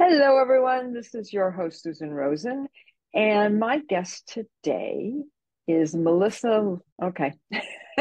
Hello, everyone. This is your host, Susan Rosen. And my guest today is Melissa. Okay.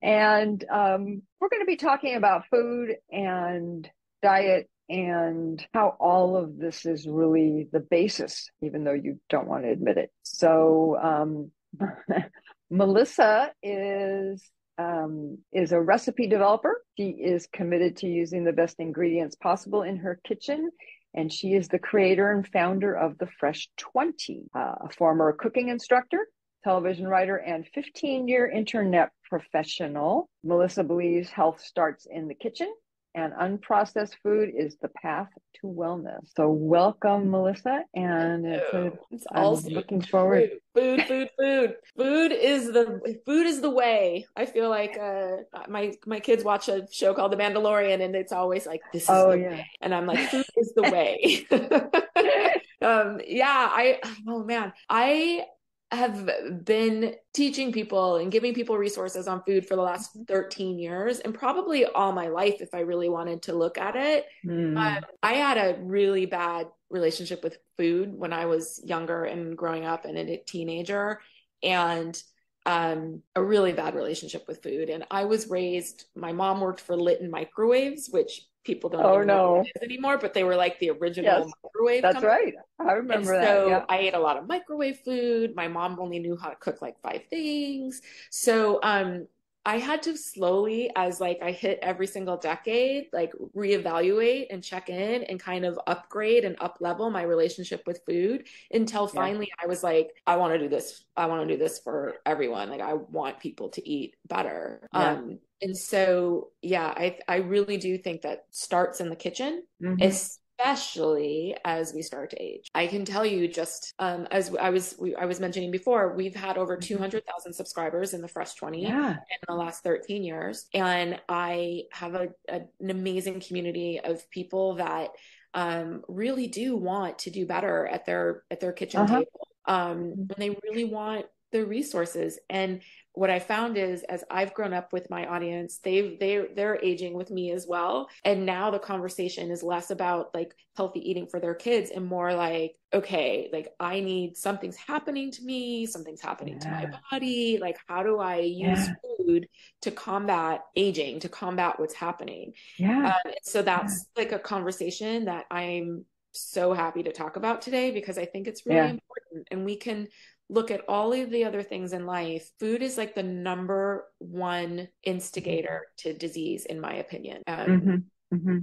and um, we're going to be talking about food and diet and how all of this is really the basis, even though you don't want to admit it. So, um, Melissa is um, is a recipe developer. She is committed to using the best ingredients possible in her kitchen. And she is the creator and founder of The Fresh 20, uh, a former cooking instructor, television writer, and 15 year internet professional. Melissa believes health starts in the kitchen and unprocessed food is the path to wellness. So welcome, Melissa, and it's, a, it's also looking forward. Food, food, food, food is the food is the way. I feel like uh, my my kids watch a show called The Mandalorian, and it's always like this is oh, the yeah. way, and I'm like food is the way. um, yeah, I oh man, I have been teaching people and giving people resources on food for the last 13 years and probably all my life if I really wanted to look at it. Mm. I had a really bad relationship with food when I was younger and growing up and a teenager and um, a really bad relationship with food. And I was raised, my mom worked for Litton Microwaves, which people don't oh, no. anymore, but they were like the original yes, microwave. That's company. right. I remember and that. So yeah. I ate a lot of microwave food. My mom only knew how to cook like five things. So um I had to slowly, as like I hit every single decade, like reevaluate and check in and kind of upgrade and up level my relationship with food until finally yeah. I was like, I want to do this. I want to do this for everyone. Like I want people to eat better. Yeah. Um, and so, yeah, I I really do think that starts in the kitchen, Mhm. Especially as we start to age. I can tell you, just um, as I was we, I was mentioning before, we've had over two hundred thousand subscribers in the Fresh Twenty Yeah. in the last 13 years. And I have a, a, an amazing community of people that um, really do want to do better at their at their kitchen Uh-huh. table. Um, and they really want the resources. And what I found is as I've grown up with my audience, they've they they're aging with me as well. And now the conversation is less about like healthy eating for their kids and more like, okay, like I need something's happening to me, something's happening to my body. Like, how do I use Yeah. food to combat aging, to combat what's happening? Yeah. Um, so that's like a conversation that I'm so happy to talk about today because I think it's really Yeah. important and we can look at all of the other things in life. Food is like the number one instigator to disease, in my opinion. Um, hmm hmm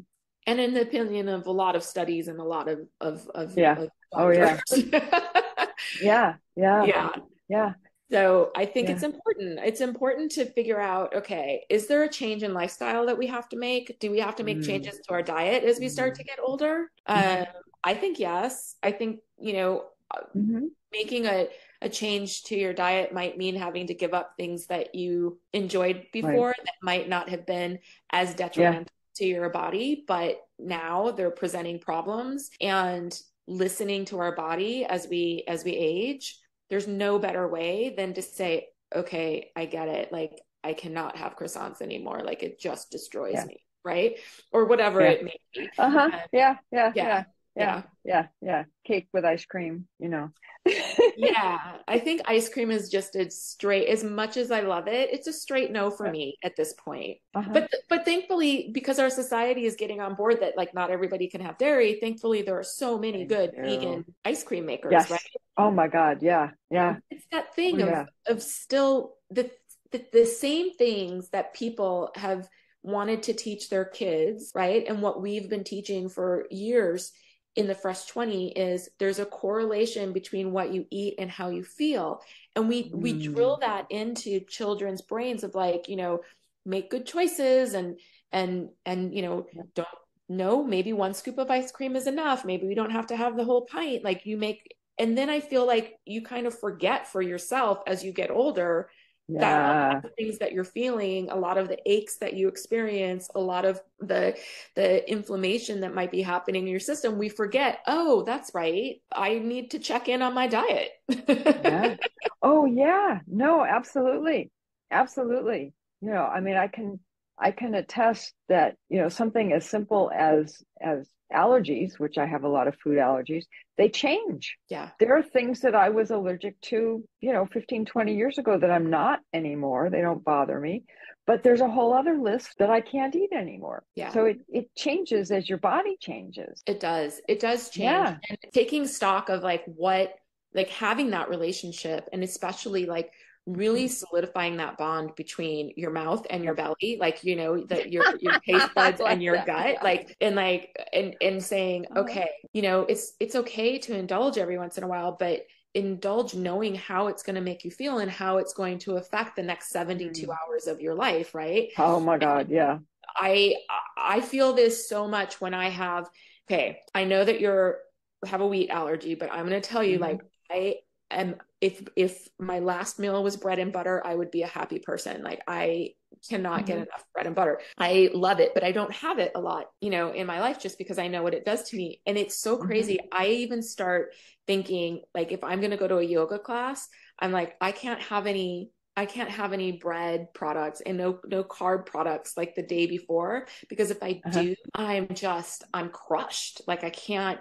and in the opinion of a lot of studies and a lot of of, of Yeah. of Oh, yeah. Yeah. Yeah. yeah. Yeah. So I think Yeah. it's important. It's important to figure out, okay, is there a change in lifestyle that we have to make? Do we have to make Mm. changes to our diet as we start to get older? Um, I think yes. I think, you know, hmm making a, a change to your diet might mean having to give up things that you enjoyed before that might not have been as detrimental to your body, but now they're presenting problems and listening to our body as we as we age. There's no better way than to say, okay, I get it. Like I cannot have croissants anymore. Like it just destroys Yeah. me, right? Or whatever Yeah. it may be. Uh huh. Um, Yeah. Yeah. yeah. Yeah. Yeah. Yeah. Yeah. Cake with ice cream, you know. yeah, I think ice cream is just a straight. As much as I love it, it's a straight no for me at this point. Uh-huh. But but thankfully, because our society is getting on board that like not everybody can have dairy. Thankfully, there are so many Thank good you. vegan ice cream makers, yes. right? Oh my God. Yeah. Yeah. It's that thing Oh, of yeah. of still the, the the same things that people have wanted to teach their kids, right? And what we've been teaching for years in the fresh 20 is there's a correlation between what you eat and how you feel. And we we Mm. drill that into children's brains of like, you know, make good choices and and and you know, don't no, maybe one scoop of ice cream is enough. Maybe we don't have to have the whole pint. Like you make and then I feel like you kind of forget for yourself as you get older that a Yeah. lot of the things that you're feeling, a lot of the aches that you experience, a lot of the the inflammation that might be happening in your system, we forget, oh, that's right. I need to check in on my diet. Yeah. Oh yeah. No, absolutely. Absolutely. You know, I mean, I can I can attest that, you know, something as simple as as allergies, which I have a lot of food allergies, they change. Yeah. There are things that I was allergic to, you know, 15, 20 years ago that I'm not anymore. They don't bother me. But there's a whole other list that I can't eat anymore. Yeah. So it, it changes as your body changes. It does. It does change. Yeah. And taking stock of like what like having that relationship and especially like really mm-hmm. solidifying that bond between your mouth and your belly like you know that your your taste buds like and your gut like and like and and saying uh-huh. okay you know it's it's okay to indulge every once in a while but indulge knowing how it's going to make you feel and how it's going to affect the next 72 mm. hours of your life right oh my god and yeah i i feel this so much when i have okay i know that you're have a wheat allergy but i'm going to tell you mm-hmm. like i am if if my last meal was bread and butter i would be a happy person like i cannot mm-hmm. get enough bread and butter i love it but i don't have it a lot you know in my life just because i know what it does to me and it's so mm-hmm. crazy mm-hmm. i even start thinking like if i'm going to go to a yoga class i'm like i can't have any I can't have any bread products and no no carb products like the day before because if I uh-huh. do, I'm just I'm crushed. Like I can't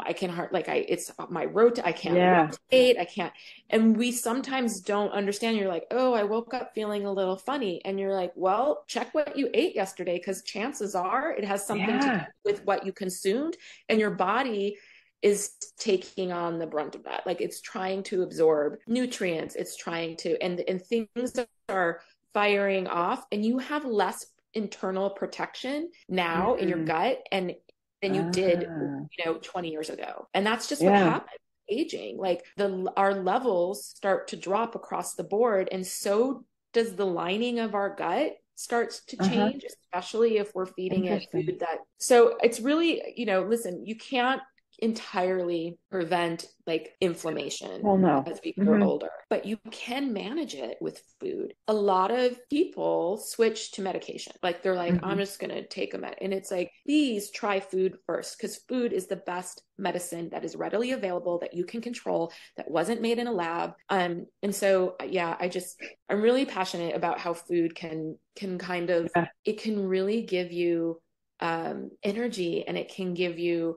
I can hard like I it's my rotate I can't yeah. rotate I can't and we sometimes don't understand you're like oh I woke up feeling a little funny and you're like well check what you ate yesterday because chances are it has something yeah. to do with what you consumed and your body is taking on the brunt of that like it's trying to absorb nutrients it's trying to and and things are firing off and you have less internal protection now mm-hmm. in your gut and than you did ah. you know 20 years ago and that's just yeah. what happened aging like the our levels start to drop across the board and so does the lining of our gut starts to uh-huh. change uh-huh. especially if we're feeding it food that so it's really you know listen you can't entirely prevent like inflammation well, no. as we grow mm-hmm. older, but you can manage it with food. A lot of people switch to medication. Like they're like, mm-hmm. I'm just going to take a med. And it's like, please try food first because food is the best medicine that is readily available that you can control that wasn't made in a lab. Um, and so, yeah, I just, I'm really passionate about how food can, can kind of, yeah. it can really give you um energy and it can give you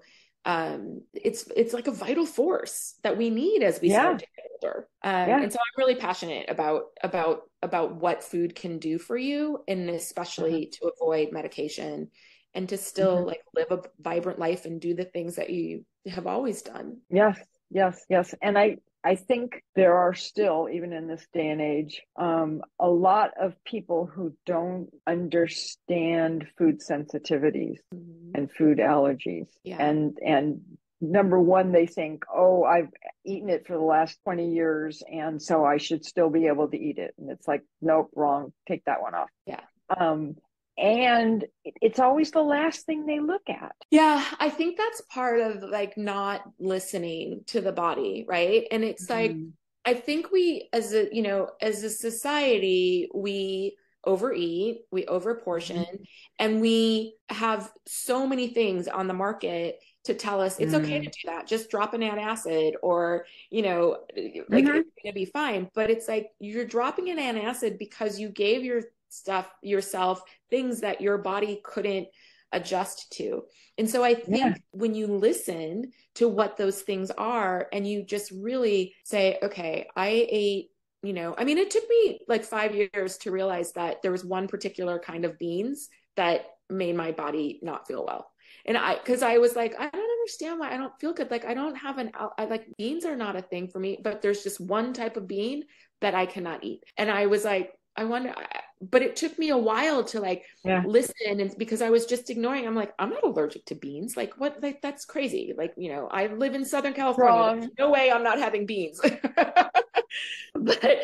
um, it's it's like a vital force that we need as we yeah. start to get older. Um, yeah. And so I'm really passionate about about about what food can do for you, and especially mm-hmm. to avoid medication and to still mm-hmm. like live a vibrant life and do the things that you have always done. Yes, yes, yes. And I I think there are still, even in this day and age, um, a lot of people who don't understand food sensitivities mm-hmm. and food allergies. Yeah. And and number one, they think, oh, I've eaten it for the last 20 years, and so I should still be able to eat it. And it's like, nope, wrong. Take that one off. Yeah. Um, and it's always the last thing they look at. Yeah, I think that's part of like not listening to the body, right? And it's mm-hmm. like I think we as a, you know, as a society, we overeat, we overportion, mm-hmm. and we have so many things on the market to tell us it's mm. okay to do that. Just drop an antacid or, you know, like mm-hmm. it's gonna be fine. But it's like you're dropping an antacid because you gave your stuff yourself, things that your body couldn't adjust to. And so I think yeah. when you listen to what those things are and you just really say, okay, I ate, you know, I mean, it took me like five years to realize that there was one particular kind of beans that made my body not feel well. And I, cause I was like, I don't understand why I don't feel good. Like, I don't have an, I like beans are not a thing for me, but there's just one type of bean that I cannot eat. And I was like, I wonder, but it took me a while to like yeah. listen and because I was just ignoring. I'm like, I'm not allergic to beans. Like, what? Like, that's crazy. Like, you know, I live in Southern California. No way I'm not having beans. but,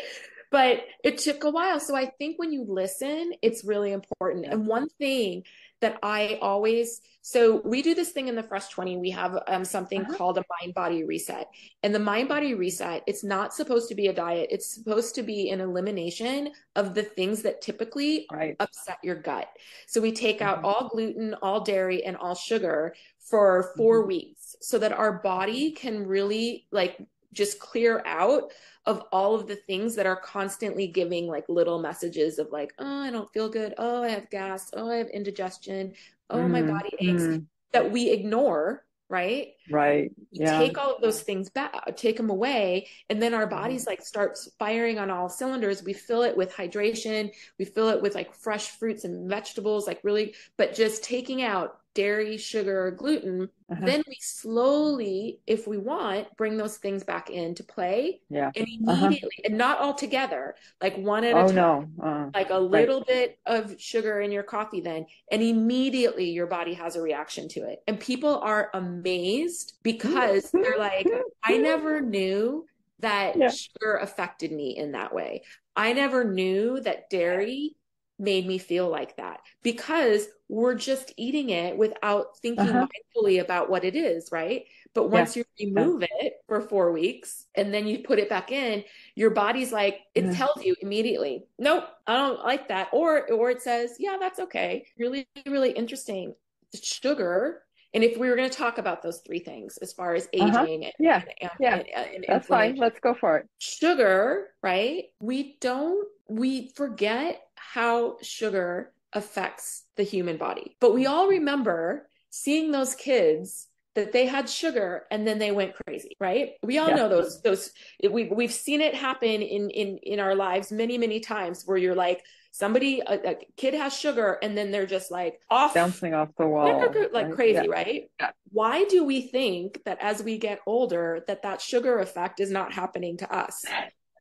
but it took a while. So I think when you listen, it's really important. And one thing that I always so we do this thing in the Fresh 20. We have um, something uh-huh. called a mind body reset. And the mind body reset, it's not supposed to be a diet. It's supposed to be an elimination of the things that typically right. upset your gut. So we take out mm-hmm. all gluten, all dairy, and all sugar for 4 mm-hmm. weeks so that our body can really like just clear out of all of the things that are constantly giving like little messages of like, oh, I don't feel good. Oh, I have gas. Oh, I have indigestion. Oh, mm, my mm-hmm. body aches mm. that we ignore right right yeah. take all of those things back take them away and then our bodies mm-hmm. like starts firing on all cylinders we fill it with hydration we fill it with like fresh fruits and vegetables like really but just taking out dairy, sugar, or gluten, uh-huh. then we slowly, if we want, bring those things back into play. Yeah. And uh-huh. immediately, uh-huh. and not all together, like one at oh, a time. No. Uh, like a little right. bit of sugar in your coffee, then, and immediately your body has a reaction to it. And people are amazed because they're like, I never knew that yeah. sugar affected me in that way. I never knew that dairy made me feel like that because we're just eating it without thinking uh-huh. mindfully about what it is, right? But once yeah. you remove yeah. it for four weeks and then you put it back in, your body's like, it mm-hmm. tells you immediately, nope, I don't like that. Or or it says, yeah, that's okay. Really, really interesting. The sugar. And if we were going to talk about those three things as far as uh-huh. aging uh-huh. yeah. And, yeah. And, and that's fine. Let's go for it. Sugar, right? We don't we forget how sugar affects the human body. But we all remember seeing those kids that they had sugar and then they went crazy, right? We all yeah. know those those we we've seen it happen in in in our lives many many times where you're like somebody a, a kid has sugar and then they're just like off bouncing off the wall like right? crazy, yeah. right? Yeah. Why do we think that as we get older that that sugar effect is not happening to us?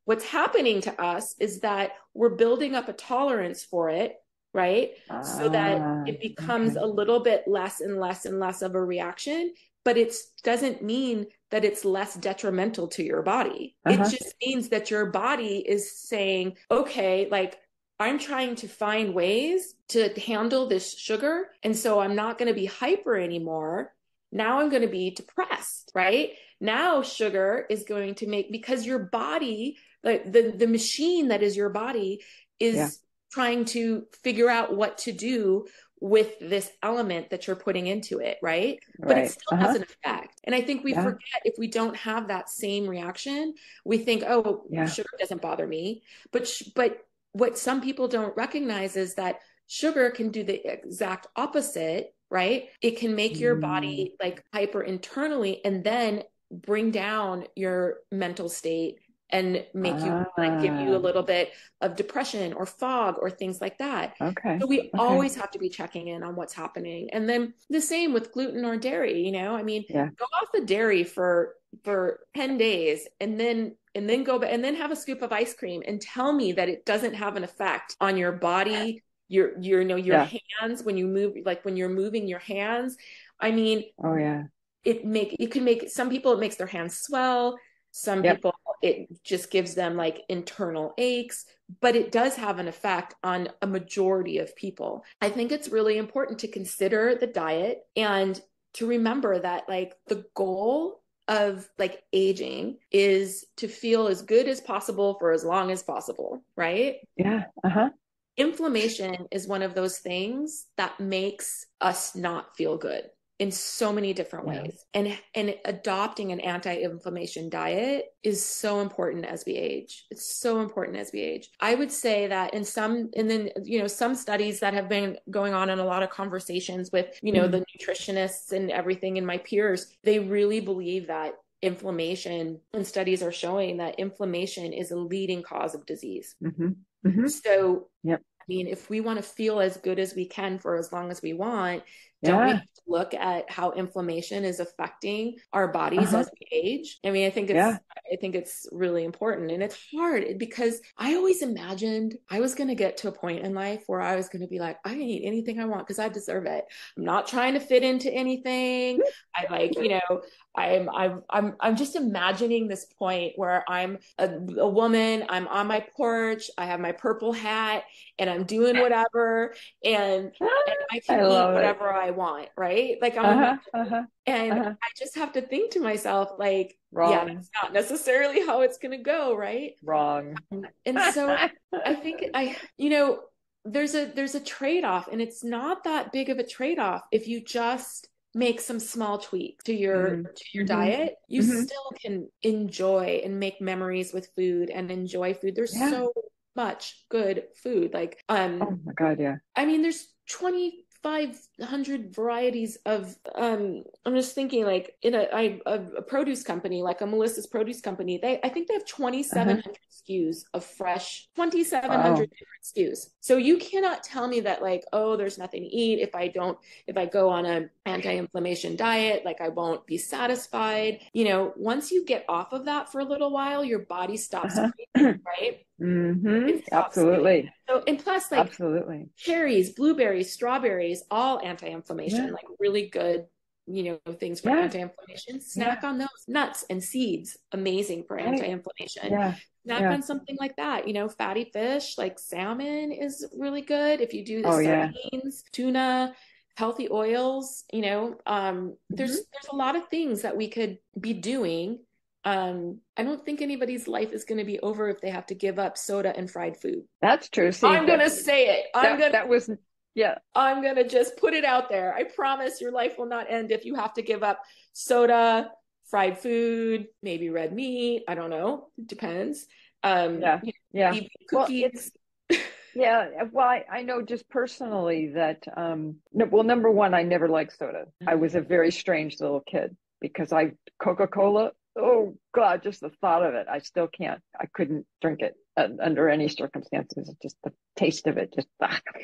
What's happening to us is that we're building up a tolerance for it, right? so that ah, it becomes okay. a little bit less and less and less of a reaction, but it doesn't mean that it's less detrimental to your body. Uh-huh. It just means that your body is saying, okay, like I'm trying to find ways to handle this sugar. And so I'm not going to be hyper anymore. Now I'm going to be depressed, right? Now sugar is going to make, because your body like the the machine that is your body is yeah. trying to figure out what to do with this element that you're putting into it, right? right. But it still uh-huh. has an effect. And I think we yeah. forget if we don't have that same reaction, we think, oh, yeah. sugar doesn't bother me. But sh- but what some people don't recognize is that sugar can do the exact opposite, right? It can make your body mm. like hyper internally and then bring down your mental state and make you like give you a ah. little bit of depression or fog or things like that. Okay. So we okay. always have to be checking in on what's happening. And then the same with gluten or dairy, you know, I mean, yeah. go off the dairy for for 10 days and then and then go back and then have a scoop of ice cream and tell me that it doesn't have an effect on your body, your your you know your yeah. hands when you move like when you're moving your hands. I mean, oh yeah. It make it can make some people it makes their hands swell some yep. people, it just gives them like internal aches, but it does have an effect on a majority of people. I think it's really important to consider the diet and to remember that like the goal of like aging is to feel as good as possible for as long as possible, right? Yeah. Uh-huh. Inflammation is one of those things that makes us not feel good in so many different ways yeah. and and adopting an anti-inflammation diet is so important as we age it's so important as we age i would say that in some and then you know some studies that have been going on in a lot of conversations with you know mm-hmm. the nutritionists and everything and my peers they really believe that inflammation and studies are showing that inflammation is a leading cause of disease mm-hmm. Mm-hmm. so yep. I mean, if we want to feel as good as we can for as long as we want, don't we look at how inflammation is affecting our bodies uh-huh. as we age? I mean, I think it's yeah. I think it's really important and it's hard because I always imagined I was going to get to a point in life where I was going to be like, I can eat anything I want because I deserve it. I'm not trying to fit into anything. I like, you know, I'm I'm I'm I'm just imagining this point where I'm a, a, woman, I'm on my porch, I have my purple hat, and I'm doing whatever, and, and I can I eat whatever it. I want, right? Like I'm, uh-huh, uh-huh, and uh-huh. I just have to think to myself, like, Wrong. yeah, that's not necessarily how it's gonna go, right? Wrong. and so I think I, you know, there's a there's a trade off, and it's not that big of a trade off if you just make some small tweaks to your mm-hmm. to your mm-hmm. diet, you mm-hmm. still can enjoy and make memories with food and enjoy food. There's yeah. so much good food. Like um Oh my god, yeah. I mean there's 20 500 varieties of um i'm just thinking like in a, I, a, a produce company like a melissa's produce company they i think they have 2700 uh-huh. skus of fresh 2700 wow. different skus so you cannot tell me that like oh there's nothing to eat if i don't if i go on an anti-inflammation diet like i won't be satisfied you know once you get off of that for a little while your body stops uh-huh. right Mm-hmm. Absolutely. So, and plus, like absolutely, cherries, blueberries, strawberries, all anti-inflammation, yeah. like really good, you know, things for yeah. anti-inflammation. Snack yeah. on those nuts and seeds, amazing for right. anti-inflammation. Yeah. Snack on something like that. You know, fatty fish like salmon is really good if you do the oh, sardines, tuna healthy oils you know um mm-hmm. there's there's a lot of things that we could be doing um, I don't think anybody's life is going to be over if they have to give up soda and fried food. That's true. See, I'm going to say it. I'm that, going that was yeah. I'm going to just put it out there. I promise your life will not end if you have to give up soda, fried food, maybe red meat. I don't know. It depends. Um, yeah. yeah. Cookies. Well, yeah. Well, I, I, know just personally that, um, no, well, number one, I never liked soda. Mm-hmm. I was a very strange little kid because I, Coca Cola, oh god just the thought of it. I still can't i couldn't drink it under any circumstances. Just the taste of it just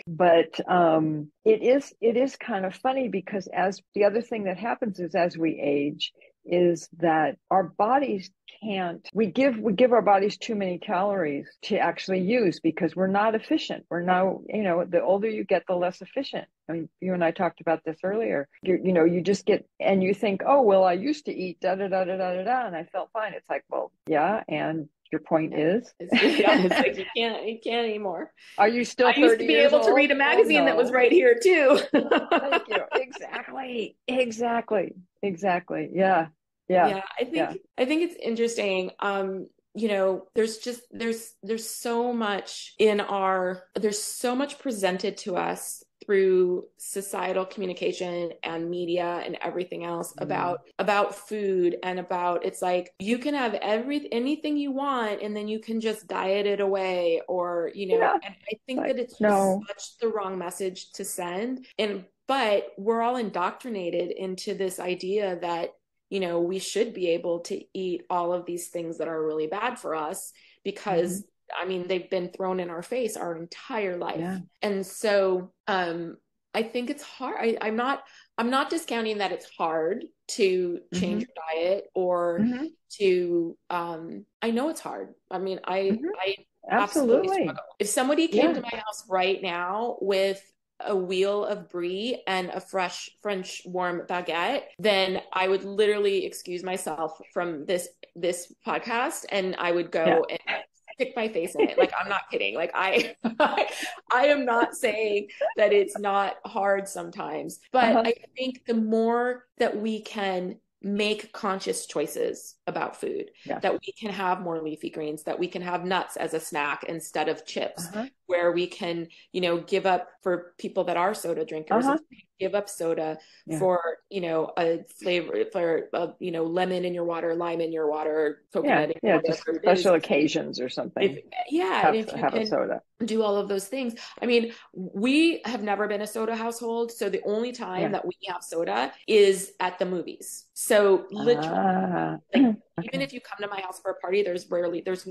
but um it is it is kind of funny because as the other thing that happens is as we age is that our bodies can't we give we give our bodies too many calories to actually use because we're not efficient. We're now you know the older you get the less efficient. I mean you and i talked about this earlier. You, you know you just get and you think oh well i used to eat da da da da da da and i felt fine. It's like well yeah and your point is? It's, yeah, it's like you can't you can't anymore. Are you still i used to be able old? to read a magazine oh, no. that was right here too. Thank you. Exactly. Exactly exactly yeah yeah yeah i think yeah. i think it's interesting um you know there's just there's there's so much in our there's so much presented to us through societal communication and media and everything else mm. about about food and about it's like you can have every anything you want and then you can just diet it away or you know yeah. and i think like, that it's no. such the wrong message to send and but we're all indoctrinated into this idea that you know we should be able to eat all of these things that are really bad for us because mm-hmm I mean, they've been thrown in our face our entire life. Yeah. And so um, I think it's hard. I, I'm not I'm not discounting that it's hard to change mm-hmm. your diet or mm-hmm. to um I know it's hard. I mean, I mm-hmm. I absolutely, absolutely struggle. If somebody came yeah. to my house right now with a wheel of brie and a fresh French warm baguette, then I would literally excuse myself from this this podcast and I would go yeah. and stick my face in it. Like I'm not kidding. Like I, I, am not saying that it's not hard sometimes, but uh-huh. I think the more that we can make conscious choices about food yeah. that we can have more leafy greens that we can have nuts as a snack instead of chips uh-huh. Where we can you know give up for people that are soda drinkers uh-huh. give up soda yeah. for you know a flavor for a, you know lemon in your water lime in your water coconut yeah, yeah just special occasions or something if, yeah have, if you have a soda do all of those things i mean we have never been a soda household so the only time yeah. that we have soda is at the movies so literally ah. like, okay. even if you come to my house for a party there's rarely there's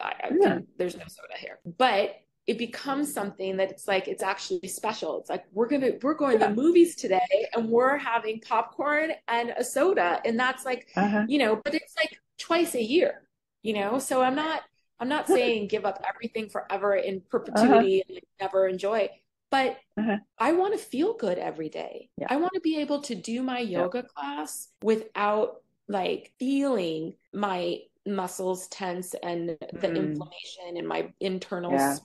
I, yeah. there's no soda here but it becomes something that it's like it's actually special. It's like we're gonna we're going yeah. to movies today and we're having popcorn and a soda, and that's like uh-huh. you know, but it's like twice a year, you know. So I'm not I'm not saying give up everything forever in perpetuity uh-huh. and never enjoy, but uh-huh. I want to feel good every day. Yeah. I want to be able to do my yoga yeah. class without like feeling my muscles tense and the mm. inflammation in my internal yeah.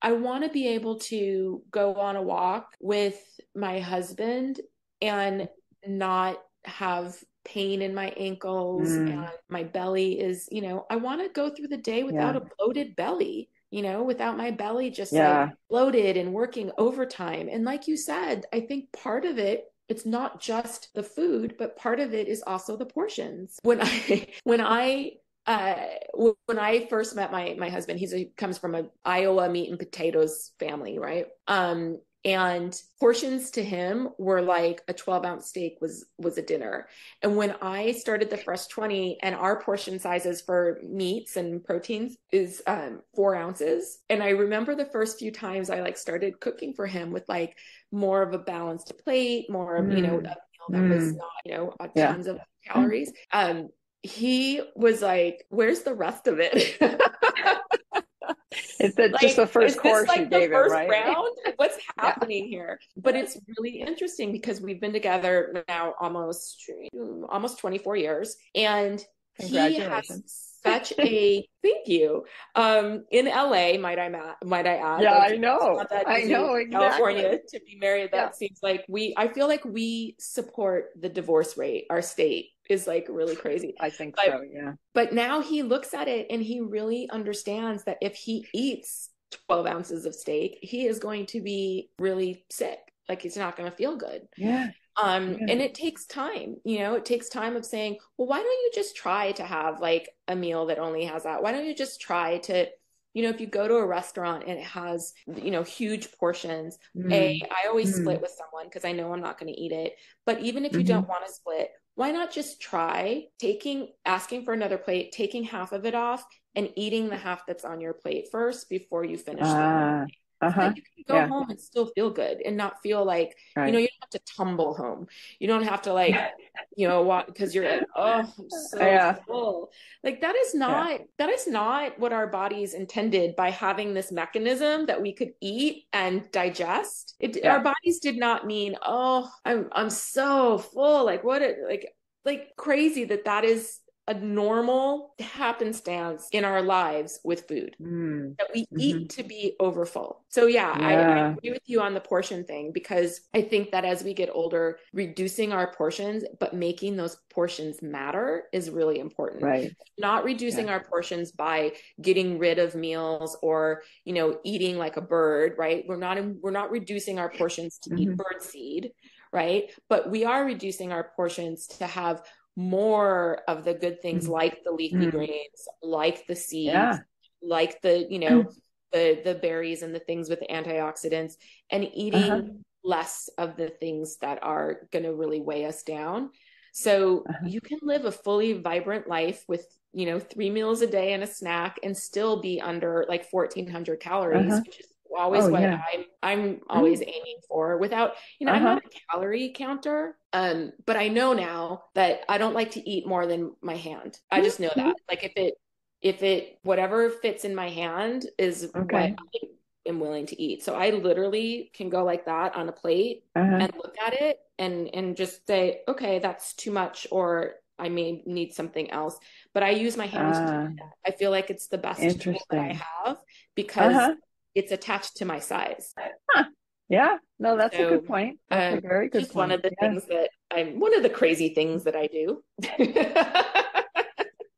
I want to be able to go on a walk with my husband and not have pain in my ankles mm. and my belly is, you know, I want to go through the day without yeah. a bloated belly, you know, without my belly just yeah. like bloated and working overtime. And like you said, I think part of it it's not just the food, but part of it is also the portions. When I when I uh, when I first met my my husband, he's a, comes from a Iowa meat and potatoes family, right? Um, and portions to him were like a 12 ounce steak was was a dinner and when i started the fresh 20 and our portion sizes for meats and proteins is um, four ounces and i remember the first few times i like started cooking for him with like more of a balanced plate more of mm. you know mm. a meal that mm. was not you know tons yeah. of calories um he was like where's the rest of it? it Is that like, just the first course like you gave him, right? Round? What's happening yeah. here? But it's really interesting because we've been together now almost almost 24 years, and he has such a thank you. Um, in LA, might I ma- might I add? Yeah, like, I know. I know exactly. California to be married. That yeah. seems like we. I feel like we support the divorce rate. Our state is like really crazy. I think but, so. Yeah. But now he looks at it and he really understands that if he eats 12 ounces of steak, he is going to be really sick. Like he's not going to feel good. Yeah. Um, yeah. and it takes time, you know, it takes time of saying, well, why don't you just try to have like a meal that only has that? Why don't you just try to, you know, if you go to a restaurant and it has, you know, huge portions, mm. A, I always mm. split with someone because I know I'm not going to eat it. But even if you mm-hmm. don't want to split, why not just try taking, asking for another plate, taking half of it off and eating the half that's on your plate first before you finish uh, uh-huh. you can go yeah. home and still feel good and not feel like right. you know you don't have to tumble home you don't have to like you know walk because you're like oh I'm so yeah. full like that is not yeah. that is not what our bodies intended by having this mechanism that we could eat and digest it our bodies did not mean oh i'm i'm so full like what it like like crazy that that is a normal happenstance in our lives with food mm. that we mm-hmm. eat to be overfull. So yeah, yeah. I, I, agree with you on the portion thing because I think that as we get older, reducing our portions but making those portions matter is really important. Right. Not reducing yeah. our portions by getting rid of meals or you know eating like a bird. Right. We're not we're not reducing our portions to mm-hmm. eat bird seed right? But we are reducing our portions to have more of the good things mm-hmm. like the leafy mm-hmm. greens, like the seeds, yeah. like the, you know, the the berries and the things with the antioxidants and eating uh-huh. less of the things that are going to really weigh us down. So uh-huh. you can live a fully vibrant life with, you know, 3 meals a day and a snack and still be under like 1400 calories, uh-huh. which is always oh, what yeah. I'm I'm always mm. aiming for without you know uh-huh. I'm not a calorie counter um but I know now that I don't like to eat more than my hand I just know that like if it if it whatever fits in my hand is okay. what I am willing to eat so I literally can go like that on a plate uh-huh. and look at it and and just say okay that's too much or I may need something else but I use my hands uh, I feel like it's the best tool that I have because uh-huh it's attached to my size. Huh. Yeah, no, that's so, a good point. That's uh, a very good just point. one of the yeah. things that I'm one of the crazy things that I do.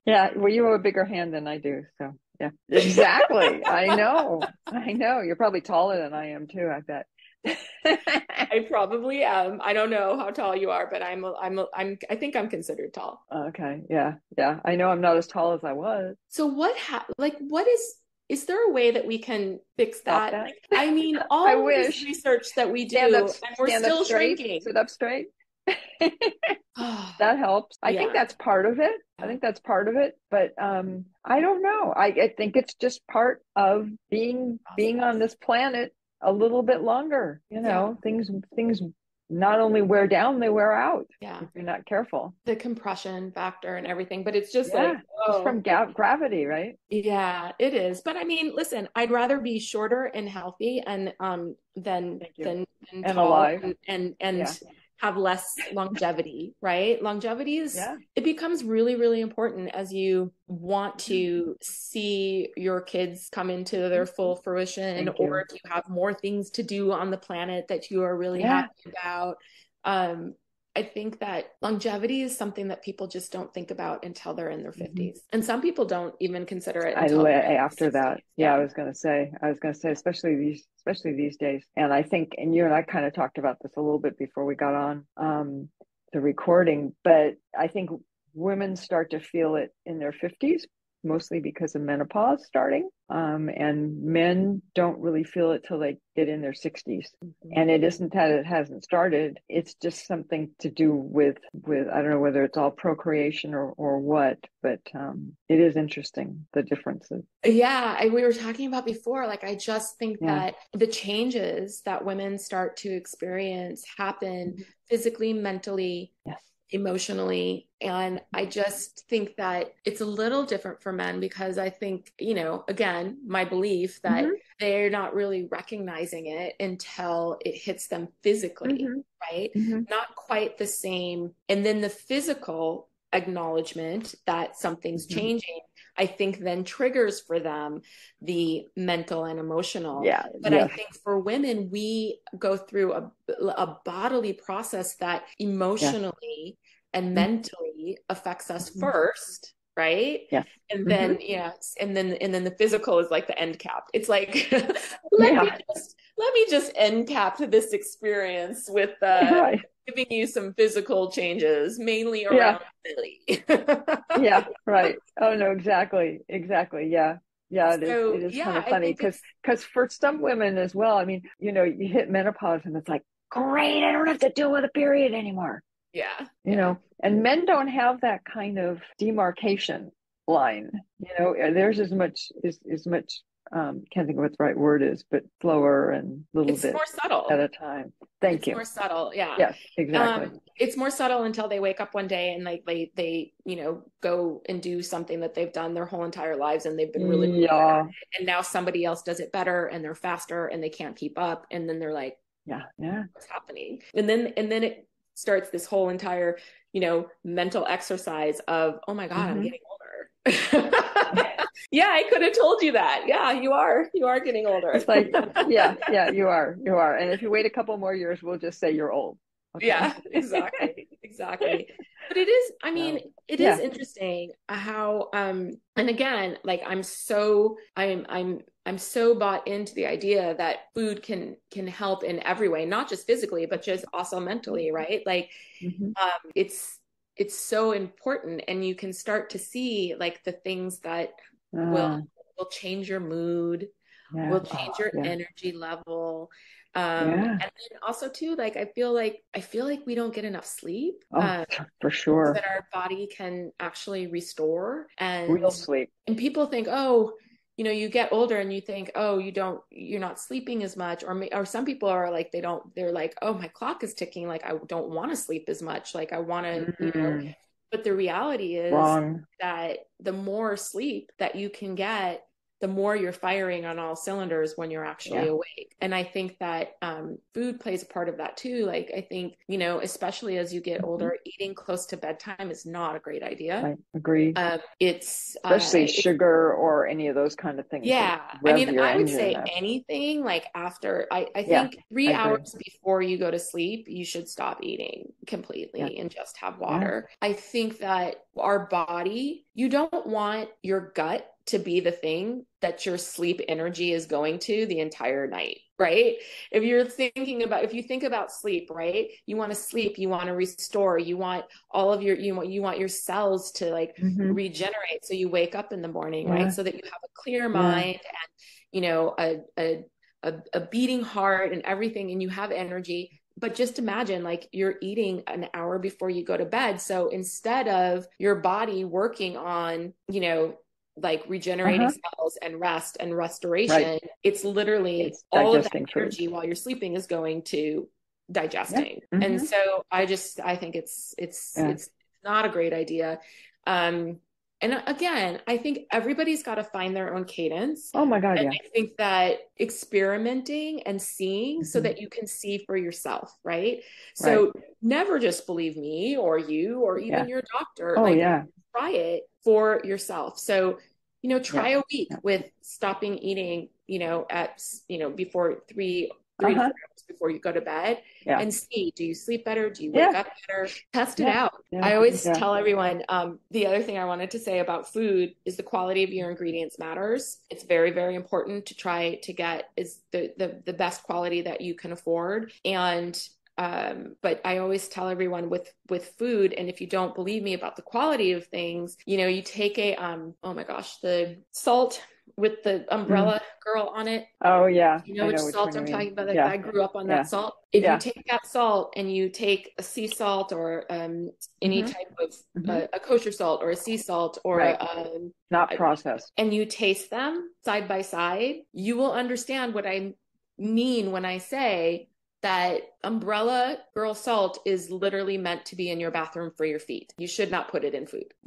yeah, well, you have a bigger hand than I do, so yeah, exactly. I know, I know. You're probably taller than I am too. I bet. I probably am. I don't know how tall you are, but I'm I'm I'm I think I'm considered tall. Okay. Yeah. Yeah. I know I'm not as tall as I was. So what ha- like what is is there a way that we can fix that? that? I mean, all I wish. research that we do, up, and we're still shrinking. Sit up straight. that helps. I yeah. think that's part of it. I think that's part of it. But um, I don't know. I, I think it's just part of being being on this planet a little bit longer. You know, yeah. things things not only wear down, they wear out. Yeah. If you're not careful. The compression factor and everything. But it's just yeah, like, oh. from ga- gravity, right? Yeah, it is. But I mean, listen, I'd rather be shorter and healthy and, um, than, than, than, and alive and, and, and yeah have less longevity, right? Longevity is, yeah. it becomes really, really important as you want to see your kids come into their full fruition or if you have more things to do on the planet that you are really yeah. happy about. Um, I think that longevity is something that people just don't think about until they're in their 50s. Mm-hmm. And some people don't even consider it I, after 60s. that. Yeah, I was going to say, I was going to say, especially these, especially these days. And I think, and you and I kind of talked about this a little bit before we got on um, the recording, but I think women start to feel it in their 50s, mostly because of menopause starting. Um, and men don't really feel it till they get in their 60s. And it isn't that it hasn't started. It's just something to do with, with, I don't know whether it's all procreation or, or what, but um, it is interesting, the differences. Yeah, I, we were talking about before. Like, I just think Yeah. that the changes that women start to experience happen physically, mentally, Yes. Emotionally. And I just think that it's a little different for men because I think, you know, again, my belief that Mhm. they're not really recognizing it until it hits them physically, Mhm. right? Mhm. Not quite the same. And then the physical acknowledgement that something's Mhm. changing, I think then triggers for them the mental and emotional. Yeah. But yes. I think for women, we go through a, a bodily process that emotionally and Mhm. mentally affects us Mhm. first, right? Yes. And then yes, and then and then the physical is like the end cap. It's like let me just let me just end cap this experience with uh, right. Giving you some physical changes, mainly Yeah. around Billy. Yeah. Right. Oh no. Exactly. Exactly. Yeah. Yeah. It is. So, It is yeah, kind of funny because because for some women as well. I mean, you know, you hit menopause and it's like, great, I don't have to deal with a period anymore. yeah. You know, and men don't have that kind of demarcation line. You know, uh, theirs is much is is much. Um, can't think of what the right word is, but slower and a little It's bit more subtle. at a time. Thank it's you. more subtle. Yeah. Yes. Exactly. Um, it's more subtle until they wake up one day and like they they you know go and do something that they've done their whole entire lives and they've been really good at yeah. and now somebody else does it better and they're faster and they can't keep up and then they're like Yeah. Yeah. what's happening and then and then it starts this whole entire you know mental exercise of oh my god i'm Mhm. getting older yeah i could have told you that yeah you are you are getting older It's like, yeah, yeah, you are, you are. And if you wait a couple more years, we'll just say you're old. Okay? yeah exactly exactly but it is i mean it is Yeah. interesting how um and again like i'm so i'm i'm i'm so bought into the idea that food can can help in every way not just physically but just also mentally right like Mhm. um it's it's so important and you can start to see like the things that Ah, will will change your mood yeah. will change your yeah. energy level um Yeah. and then also too like i feel like i feel like we don't get enough sleep Oh, uh, for sure. that our body can actually restore and Real sleep. and people think oh you know you get older and you think oh you don't you're not sleeping as much or or some people are like they don't they're like oh my clock is ticking like i don't want to sleep as much like i want to you know Mm, but the reality is wrong. that the more sleep that you can get, the more you're firing on all cylinders when you're actually Yeah. awake. And I think that um, food plays a part of that too. Like, I think, you know, especially as you get Mhm. older, eating close to bedtime is not a great idea. I agree. Um, it's Especially uh, it's- sugar or any of those kind of things. yeah, I mean, I would say up. anything like after I, I Yeah, think three I hours before you go to sleep, you should stop eating completely and just have water. I think that our body, you don't want your gut to be the thing that your sleep energy is going to the entire night, right? If you're thinking about, if you think about sleep, right? You want to sleep, you want to restore, you want all of your, you want, you want your cells to like Mhm. regenerate so you wake up in the morning Yeah. right so that you have a clear mind and you know a, a a a beating heart and everything and you have energy but just imagine like you're eating an hour before you go to bed so instead of your body working on you know like regenerating Uh-huh. cells and rest and restoration it's literally It's all of that digesting food. energy while you're sleeping is going to digesting Mhm. and so i just i think it's it's Yeah. it's not a great idea um and again i think everybody's got to find their own cadence Oh my God, and yeah. i think that experimenting and seeing so Mhm. that you can see for yourself right so never just believe me or you or even Yeah. your doctor Oh like yeah. try it for yourself. So, you know, try a week Yeah. with stopping eating, you know, at, you know, before three 3 uh-huh. hours before you go to bed yeah. and see do you sleep better? Do you wake yeah. up better? Test it out. I always tell everyone um, the other thing I wanted to say about food is the quality of your ingredients matters. It's very, very important to try to get is the, the, the best quality that you can afford. And um, but i always tell everyone with with food and if you don't believe me about the quality of things you know you take a um oh my gosh the salt with the umbrella mm. girl on it. Oh yeah. You know, which, which salt I'm talking about? Like, yeah. I grew up on yeah. that salt. If yeah. you take that salt and you take a sea salt or um, any mm-hmm. type of mm-hmm. uh, a kosher salt or a sea salt or right. um, not processed, and you taste them side by side, you will understand what I mean when I say that umbrella girl salt is literally meant to be in your bathroom for your feet. You should not put it in food.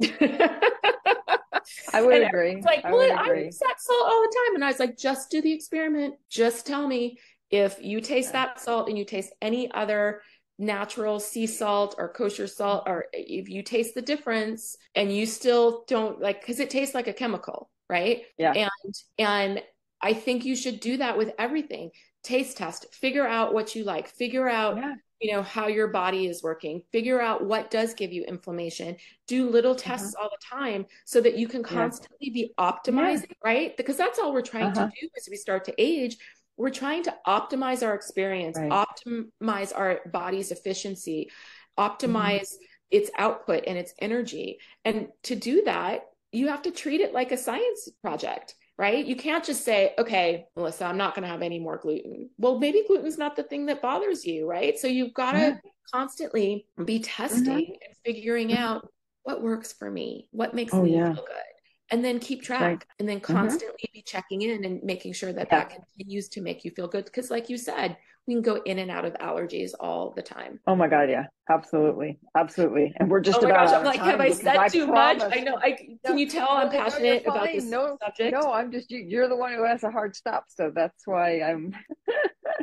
I would and agree. It's like, I well, I use that salt all the time. And I was like, just do the experiment. Just tell me if you taste that salt and you taste any other natural sea salt or kosher salt, or if you taste the difference and you still don't like, because it tastes like a chemical, right? Yeah. And, and I think you should do that with everything. Taste test, figure out what you like, figure out yeah you know how your body is working figure out what does give you inflammation do little uh-huh. tests uh-huh. all the time so that you can constantly yeah. be optimizing yeah. right because that's all we're trying uh-huh. to do as we start to age we're trying to optimize our experience right. optimize our body's efficiency optimize mm-hmm. its output and its energy and to do that you have to treat it like a science project right? You can't just say, okay, Melissa, I'm not going to have any more gluten. Well, maybe gluten's not the thing that bothers you, right? So you've got to yeah. constantly be testing mm-hmm. and figuring mm-hmm. out what works for me, what makes oh, me yeah. feel good. And then keep track and then mm-hmm. constantly mm-hmm. be checking in and making sure that yeah. that continues to make you feel good. Because, like you said, we can go in and out of allergies all the time. Oh my God, yeah, absolutely, absolutely. And we're just oh about. Gosh, I'm like, have I said I too much? I know. I can no, you tell I'm passionate about this no, subject? No, I'm just you, you're the one who has a hard stop, so that's why I'm.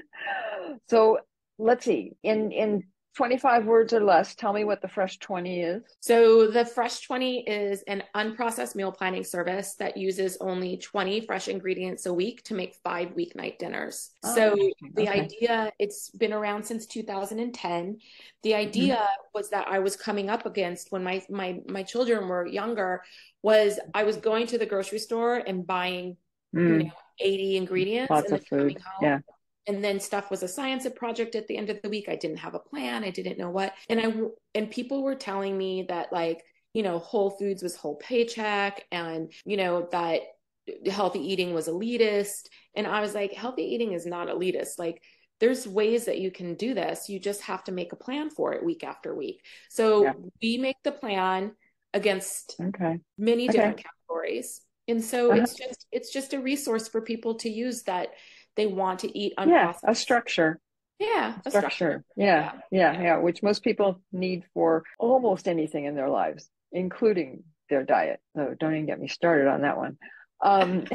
so let's see. In in 25 words or less, tell me what the Fresh 20 is. So, the Fresh 20 is an unprocessed meal planning service that uses only 20 fresh ingredients a week to make five weeknight dinners. Oh, so, the okay. idea, it's been around since 2010. The mm-hmm. idea mm-hmm. was that I was coming up against when my, my, my children were younger, was I was going to the grocery store and buying mm. you know, 80 ingredients Lots and of food. Yeah and then stuff was a science project at the end of the week i didn't have a plan i didn't know what and i and people were telling me that like you know whole foods was whole paycheck and you know that healthy eating was elitist and i was like healthy eating is not elitist like there's ways that you can do this you just have to make a plan for it week after week so yeah. we make the plan against okay. many different okay. categories and so uh-huh. it's just it's just a resource for people to use that they want to eat unprocessed. Yeah, a structure. Yeah, a structure. structure. Yeah, yeah, yeah, yeah, which most people need for almost anything in their lives, including their diet. So don't even get me started on that one. Um,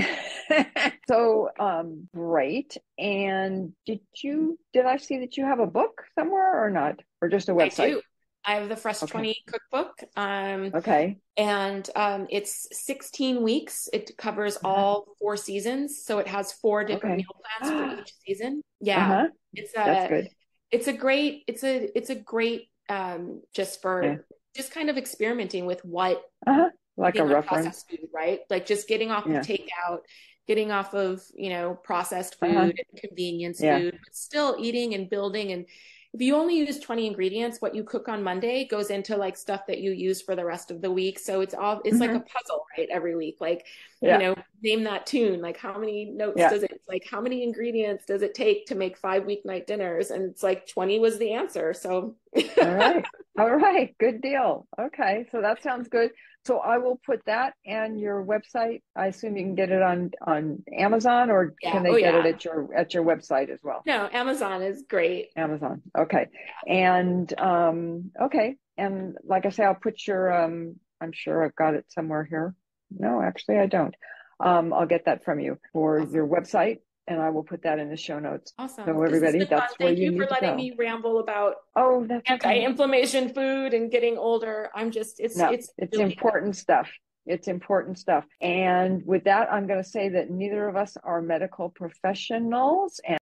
so um, great. And did you did I see that you have a book somewhere or not, or just a website? I have the Fresh okay. 20 cookbook. Um, okay. And um, it's 16 weeks. It covers uh-huh. all four seasons. So it has four different okay. meal plans for each season. Yeah. Uh-huh. It's a, That's good. It's a great, it's a, it's a great, um, just for yeah. just kind of experimenting with what, uh-huh. like a reference, food, right? Like just getting off yeah. of takeout, getting off of, you know, processed uh-huh. food and convenience yeah. food, but still eating and building and, if you only use 20 ingredients what you cook on monday goes into like stuff that you use for the rest of the week. So it's all it's mm-hmm. like a puzzle right every week. Like yeah. you know name that tune. Like how many notes yeah. does it like how many ingredients does it take to make five weeknight dinners? And it's like 20 was the answer so. All right. All right. Good deal. Okay. So that sounds good so I will put that and your website. I assume you can get it on on Amazon, or yeah. can they oh, get yeah. it at your at your website as well? No, Amazon is great. Amazon, okay, and um, okay, and like I say, I'll put your. Um, I'm sure I've got it somewhere here. No, actually, I don't. Um, I'll get that from you for your website and I will put that in the show notes. Awesome. So everybody, that's where Thank you, you for letting me ramble about oh anti-inflammation okay. food and getting older. I'm just it's no, it's it's really important stuff. It's important stuff. And with that, I'm going to say that neither of us are medical professionals. And